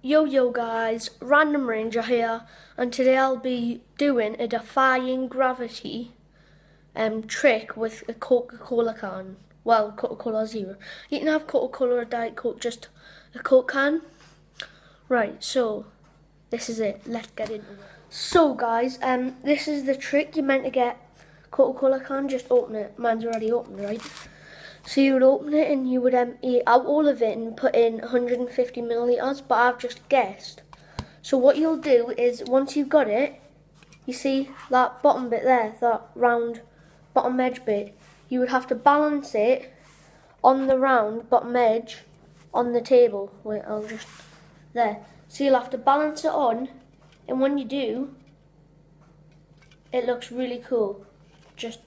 Yo yo guys, Random Ranger here and today I'll be doing a defying gravity um, trick with a Coca-Cola can. Well, Coca-Cola Zero. You can have Coca-Cola or Diet Coke, just a Coke can. Right, so this is it. Let's get in. So guys, um, this is the trick. You're meant to get Coca-Cola can, just open it. Mine's already open, right? So you would open it and you would um, empty out all of it and put in 150 milliliters, but I've just guessed. So what you'll do is once you've got it, you see that bottom bit there, that round bottom edge bit, you would have to balance it on the round bottom edge on the table. Wait, I'll just, there. So you'll have to balance it on, and when you do, it looks really cool. Just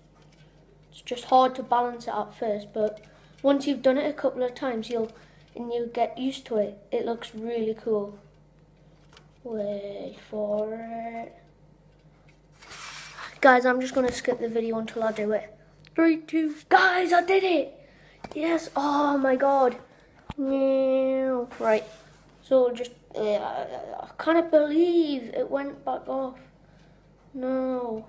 it's just hard to balance it at first, but once you've done it a couple of times, you'll and you get used to it. It looks really cool. Wait for it. Guys, I'm just gonna skip the video until I do it. Three, two, guys, I did it! Yes, oh my god. Right, so just, uh, I can't believe it went back off. No.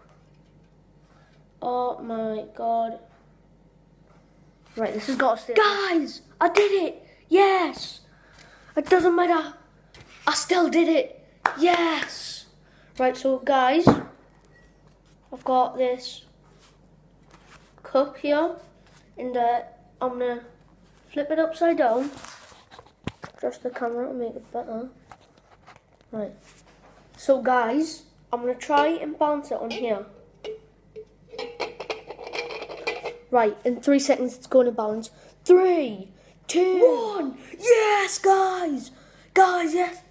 Oh my god. Right, this has got to stay. Guys, I did it. Yes. It doesn't matter. I still did it. Yes. Right, so guys, I've got this cup here, and uh, I'm gonna flip it upside down. Just the camera to make it better. Right. So guys, I'm gonna try and balance it on here. Right, in three seconds it's going to balance. Three, two, one. Yes, guys! Guys, yes!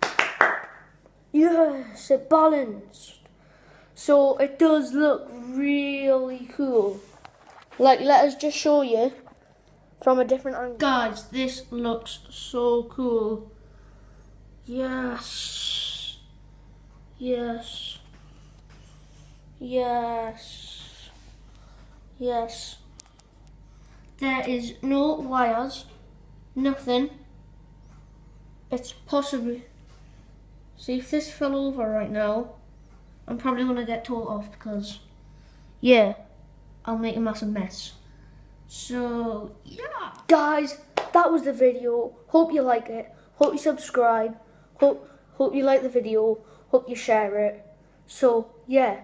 Yes, it balanced. So it does look really cool. Like, let us just show you from a different angle. Guys, this looks so cool. Yes. Yes. Yes. Yes. There is no wires, nothing. It's possibly. See if this fell over right now, I'm probably gonna get tore off because, yeah, I'll make a massive mess. So, yeah. Guys, that was the video. Hope you like it. Hope you subscribe. Hope, hope you like the video. Hope you share it. So, yeah.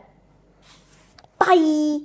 Bye.